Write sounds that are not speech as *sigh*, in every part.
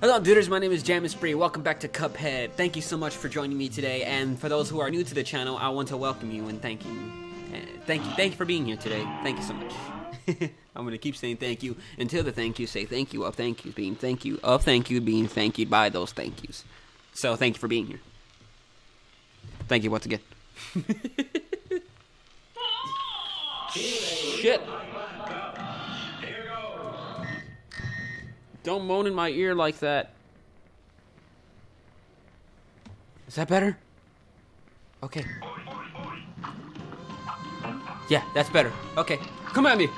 Hello, duders. My name is Jamin Spree. Welcome back to Cuphead. Thank you so much for joining me today. And for those who are new to the channel, I want to welcome you and thank you. Uh, thank you. Thank you for being here today. Thank you so much. *laughs* I'm gonna keep saying thank you until the thank you say thank you of thank you being thank you of thank you being thank you by those thank yous. So thank you for being here. Thank you once again. *laughs* Shit. Don't moan in my ear like that. Is that better? Okay. Yeah, that's better. Okay. Come at me.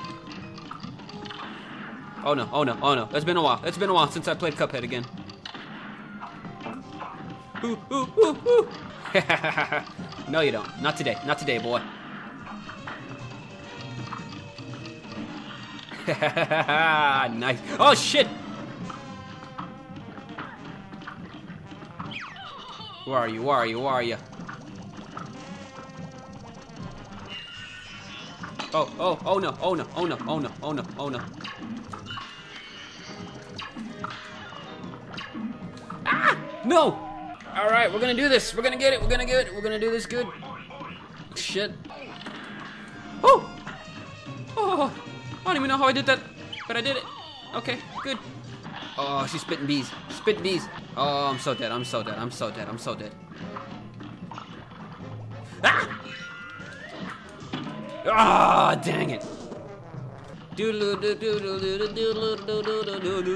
Oh no, oh no, oh no. It's been a while. It's been a while since I played Cuphead again. Ooh, ooh, ooh, ooh. *laughs* no, you don't. Not today. Not today, boy. *laughs* nice. Oh, shit! Where are you? Where are you? Where are you? Oh, oh, oh no, oh no, oh no, oh no, oh no, oh no. Ah! No! Alright, we're gonna do this. We're gonna get it. We're gonna get it. We're gonna do this good. Shit. Oh! Oh! I don't even know how I did that, but I did it. Okay, good. Oh, she's spitting bees. Spitting bees. Oh, I'm so dead. I'm so dead. I'm so dead. I'm so dead. Ah! Ah, dang it.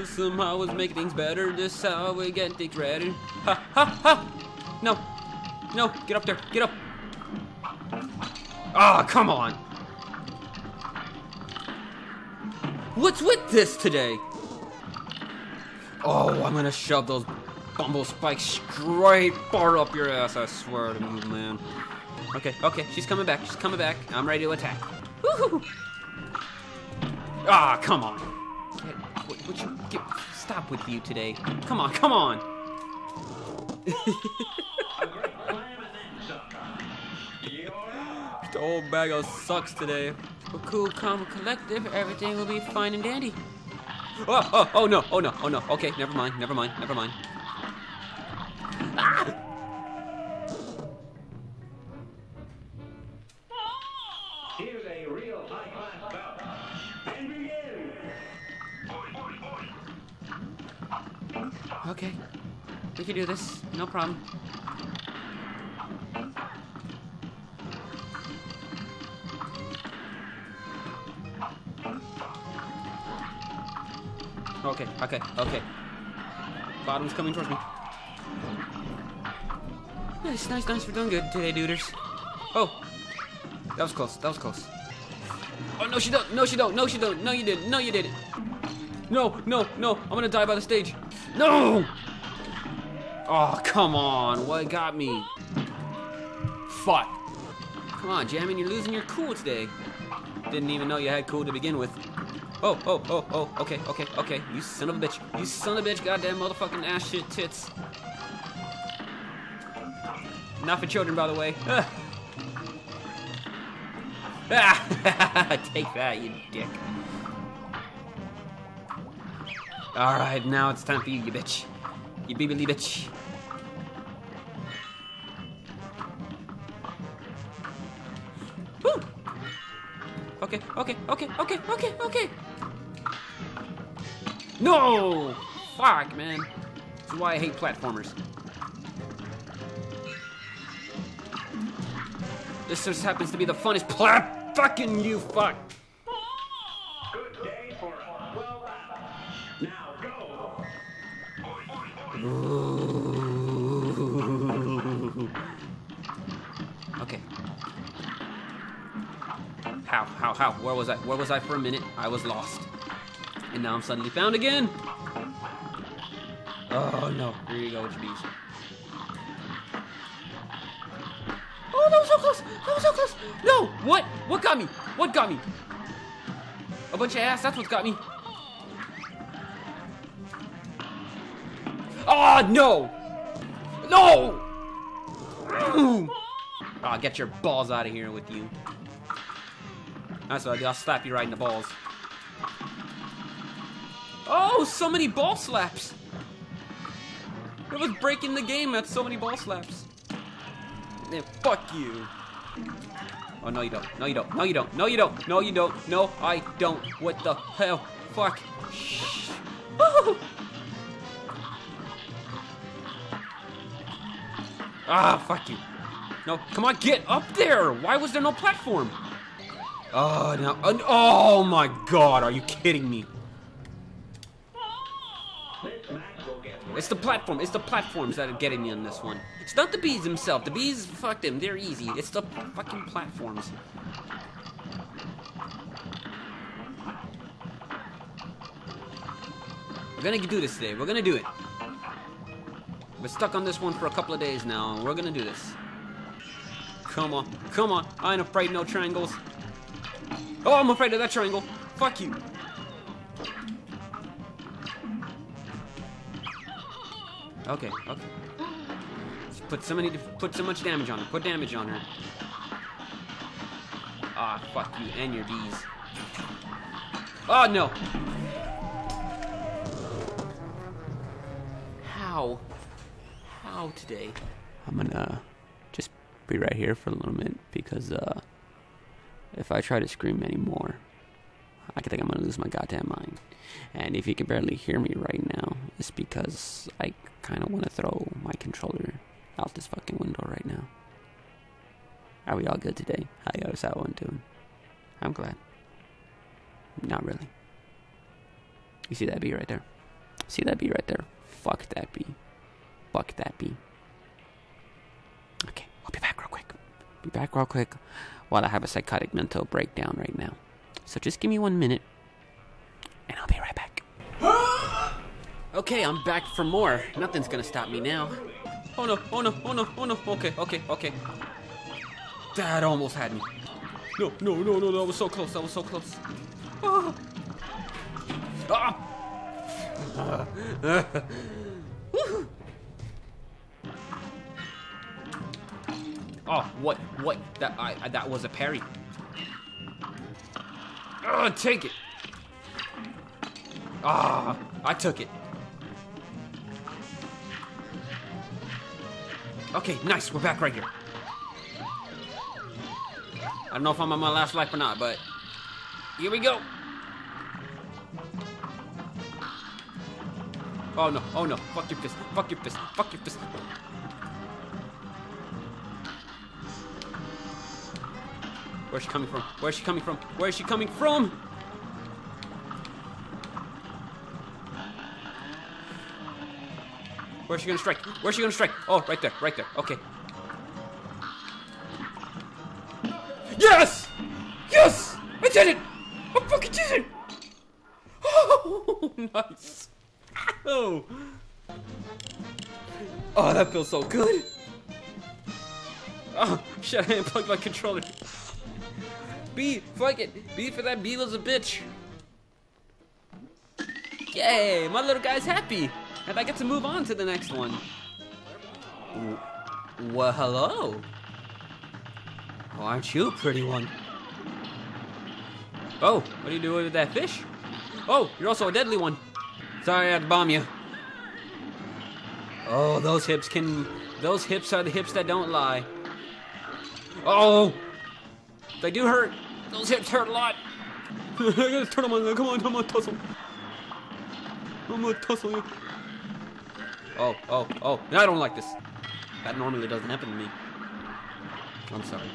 Somehow was making things better. This how we get things ready. Ha ha ha! No, no, get up there, get up. Ah, oh, come on. What's with this today? Oh, I'm gonna shove those bumble spikes straight far up your ass, I swear to you, man. Okay, okay, she's coming back, she's coming back. I'm ready to attack. Woohoo! Ah, come on. Get, would, would you get, stop with you today? Come on, come on! *laughs* the whole bag of sucks today. We're cool, calm, collective. Everything will be fine and dandy. Oh, oh, oh no, oh no, oh no. Okay, never mind, never mind, never mind. Ah! Here's a real high-class bout. And begin. Okay, we can do this. No problem. Okay, okay, okay. Bottom's coming towards me. Nice, nice, nice. We're doing good today, duders. Oh, that was close. That was close. Oh no, she don't. No, she don't. No, she don't. No, you didn't. No, you didn't. No, no, no. I'm gonna die by the stage. No. Oh, come on. What got me? Fuck. Come on, Jamin, you're losing your cool today. Didn't even know you had cool to begin with. Oh, oh, oh, oh, okay, okay, okay. You son of a bitch. You son of a bitch, goddamn motherfucking ass shit tits. Not for children, by the way. Ah, *laughs* Take that, you dick. Alright, now it's time for you, you bitch. You bibbly bitch. Okay, okay, okay, okay, okay, okay. No! Fuck, man. This is why I hate platformers. This just happens to be the funnest plat. Fucking you, fuck. *laughs* Okay. How, how, how? Where was I? Where was I for a minute? I was lost. And now I'm suddenly found again. Oh no. Here you go with your bees. Oh, that was so close. That was so close. No. What? What got me? What got me? A bunch of ass. That's what got me. Oh, no. No. Oh, get your balls out of here with you. That's what I'll do. I'll slap you right in the balls. Oh, so many ball slaps. It was breaking the game at so many ball slaps. Yeah, fuck you. Oh, no, you don't. No, you don't. No, you don't. No, you don't. No, you don't. No, I don't. What the hell? Fuck. Shh. Woo! Ah, fuck you. No, come on, get up there. Why was there no platform? Oh, no. Oh, oh my god, are you kidding me? It's the platform. It's the platforms that are getting me on this one. It's not the bees themselves. The bees, fuck them. They're easy. It's the fucking platforms. We're gonna do this today. We're gonna do it. We're stuck on this one for a couple of days now, and we're gonna do this. Come on. Come on. I ain't afraid no triangles. Oh, I'm afraid of that triangle. Fuck you. Okay, okay. Put so many, put so much damage on her. Put damage on her. Ah, fuck you and your bees. Oh no! How? How today? I'm gonna just be right here for a little bit because uh, if I try to scream anymore, I think I'm gonna lose my goddamn mind. And if you can barely hear me right now, it's because I kind of want to throw my controller out this fucking window right now. Are we all good today? How is that one doing? I'm glad. Not really. You see that bee right there? See that bee right there? Fuck that bee. Fuck that bee. Okay, I'll be back real quick. Be back real quick while I have a psychotic mental breakdown right now. So just give me one minute, and I'll be right back. *gasps* okay, I'm back for more. Nothing's gonna stop me now. Oh no, oh no, oh no, oh no. Okay, okay, okay. That almost had me. No, no, no, no, that was so close, that was so close. Ah! *laughs* Ah! Oh, what, what? That I, I- that was a parry. Ah, take it. Ah, I took it. Okay, nice. We're back right here. I don't know if I'm on my last life or not, but here we go. Oh no, oh no. Fuck your fist. Fuck your fist. Fuck your fist. Where's she coming from? Where's she coming from? Where's she coming from? Where's she gonna strike? Where's she gonna strike? Oh, right there, right there. Okay. Yes! Yes! I did it! I fucking did it! *laughs* Oh, nice. Oh. Oh, that feels so good. Oh, shit, I unplugged my controller. B, fuck it. B for that B was a bitch. Yay, my little guy's happy. And I get to move on to the next one. Well, hello. Oh, aren't you a pretty one? Oh, what are you doing with that fish? Oh, you're also a deadly one. Sorry I had to bomb you. Oh, those hips can... Those hips are the hips that don't lie. Oh! They do hurt. Those hips hurt a lot. *laughs* I gotta turn them on. Come on, I'm gonna tussle. I'm gonna tussle you. Oh, oh, oh. I don't like this. That normally doesn't happen to me. I'm sorry.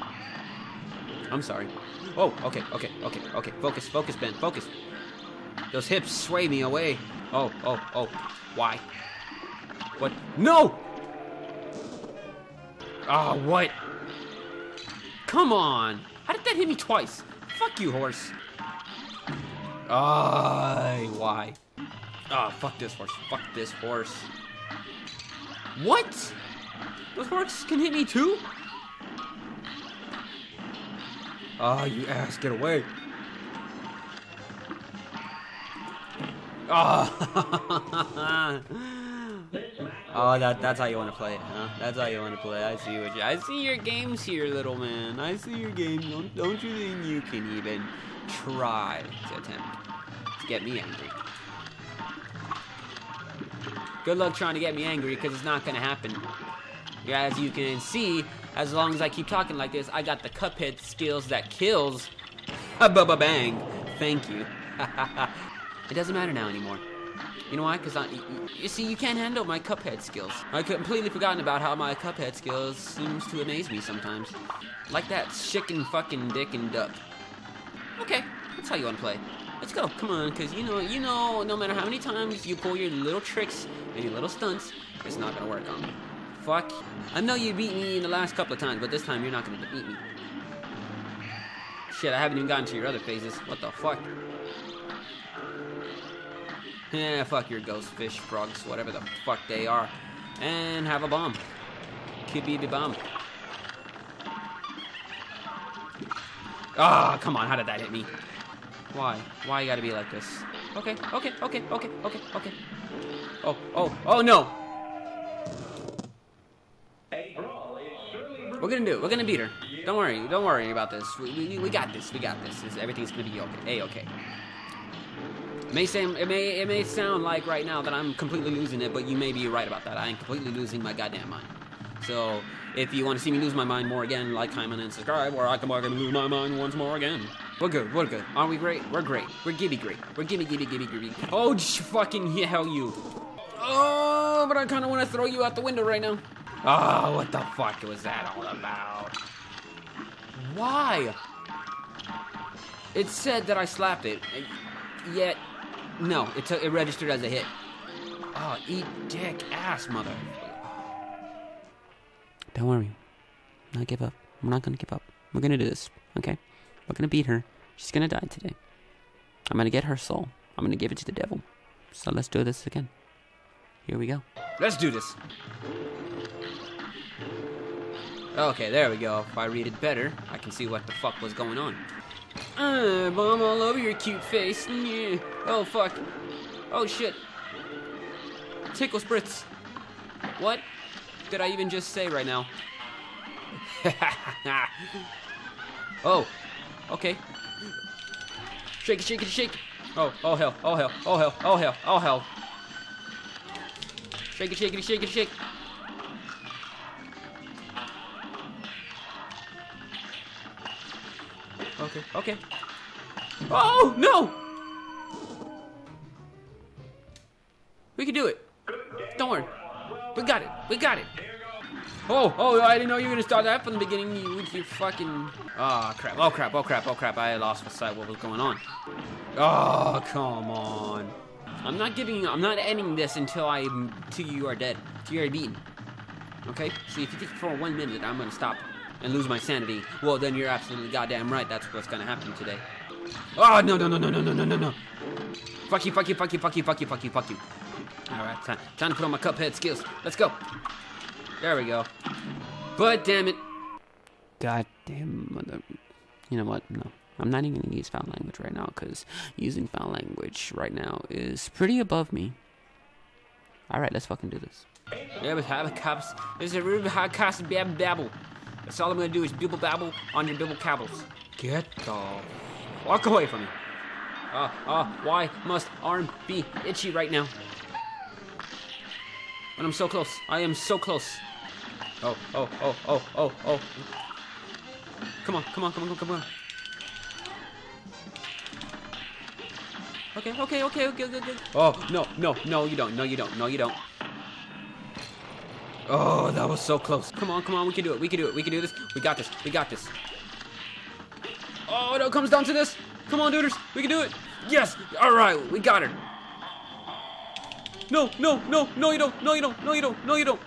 I'm sorry. Oh, okay, okay, okay, okay. Focus, focus, Ben, focus. Those hips sway me away. Oh, oh, oh. Why? What? No! Ah, what? Come on. That hit me twice? Fuck you, horse. Ah, why? Ah, fuck this horse. Fuck this horse. What? Those horses can hit me too? Ah, you ass, get away. Ah. *laughs* oh, that that's how you want to play it, huh? That's how you want to play. I see what you. I see your games here, little man. I see your games. Don't don't you think you can even try to attempt to get me angry? Good luck trying to get me angry because it's not gonna happen. As you can see, as long as I keep talking like this, I got the Cuphead skills that kills. *laughs* A bubba bang. Thank you. *laughs* it doesn't matter now anymore. You know why? Because I, you- see, you can't handle my Cuphead skills. I completely forgotten about how my Cuphead skills seems to amaze me sometimes. Like that chicken fucking dick and duck. Okay, that's how you want to play. Let's go. Come on, because you know, you know, no matter how many times you pull your little tricks and your little stunts, it's not gonna work on me. Fuck. I know you beat me in the last couple of times, but this time you're not gonna beat me. Shit, I haven't even gotten to your other phases. What the fuck? Yeah, fuck your ghost fish, frogs, whatever the fuck they are. And have a bomb. Kibby bomb. Ah, come on, how did that hit me? Why? Why you gotta be like this? Okay, okay, okay, okay, okay, okay. Oh, oh, oh no! We're gonna do it. We're gonna beat her. Don't worry. Don't worry about this. We, we, we got this. We got this. Everything's gonna be okay. A okay. It may sound it may it may sound like right now that I'm completely losing it, but you may be right about that. I am completely losing my goddamn mind. So if you want to see me lose my mind more again, like, comment, and subscribe, or I can fucking lose my mind once more again. We're good. We're good. Aren't we great? We're great. We're gibby great. We're gibby gibby gibby gibby. Oh, sh- fucking hell you. Oh, but I kind of want to throw you out the window right now. Oh, what the fuck was that all about? Why? It said that I slapped it, yet no, it took, it registered as a hit. Oh, eat dick, ass, mother. Don't worry, not give up. We're not gonna give up. We're gonna do this, okay? We're gonna beat her. She's gonna die today. I'm gonna get her soul. I'm gonna give it to the devil. So let's do this again. Here we go. Let's do this. Okay, there we go. If I read it better, I can see what the fuck was going on. Uh, bomb all over your cute face. Yeah. Oh, fuck. Oh, shit. Tickle spritz. What did I even just say right now? *laughs* oh, okay. Shake it, shake it, shake it. Oh, oh hell, oh hell, oh hell, oh hell, oh hell. Shake it, shake it, shake it, shake it. Okay, okay. Oh, no! We can do it. Don't worry. We got it. We got it. Oh, oh, I didn't know you were gonna start that from the beginning. You with your fucking. Oh crap! Oh crap! Oh crap! Oh crap! I lost sight of what was going on. Oh come on! I'm not giving. I'm not ending this until I till you are dead. Till you are beaten. Okay? See, if you think for one minute I'm gonna stop and lose my sanity, well then you're absolutely goddamn right. That's what's gonna happen today. Oh no no no no no no no no no! Fuck you! Fuck you! Fuck you! Fuck you! Fuck you! Fuck you! Fuck you! All right, time, time to put on my cuphead skills. Let's go. There we go. But damn it. God damn mother. You know what? No. I'm not even gonna use foul language right now because using foul language right now is pretty above me. Alright, let's fucking do this. Yeah, but have a cups. There's a high cost bab babble. That's all I'm gonna do is bibble babble on your bibble cabbles. Get the walk away from me. Uh, uh, why must arm be itchy right now? When I'm so close. I am so close. Oh, oh, oh, oh, oh, oh. Come on, come on, come on, come on. Okay, okay, okay, okay, okay, okay. Oh, no, no, no, you don't. No, you don't. No, you don't. Oh, that was so close. Come on, come on, we can do it. We can do it. We can do this. We got this. We got this. Oh, no, it comes down to this. Come on, duders. We can do it. Yes. All right, we got it. No, no, no, no, you don't. No, you don't. No, you don't. No, you don't.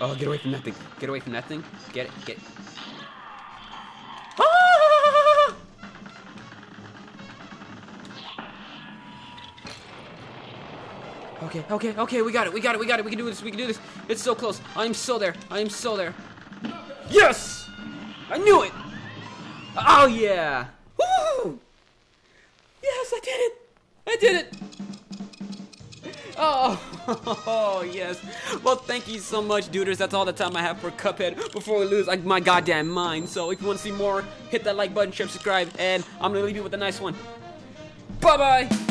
Oh, get away from that thing. Get away from that thing. Get it. Get it. Okay, okay, okay, we got it, we got it, we got it, we can do this, we can do this. It's so close. I'm so there. I am so there. Yes! I knew it! Oh yeah! Woo! Yes, I did it! I did it! *laughs* Oh, oh, *laughs* yes. Well, thank you so much, duders. That's all the time I have for Cuphead before we lose like my goddamn mind. So if you want to see more, hit that like button, share, subscribe, and I'm gonna leave you with a nice one. Bye bye.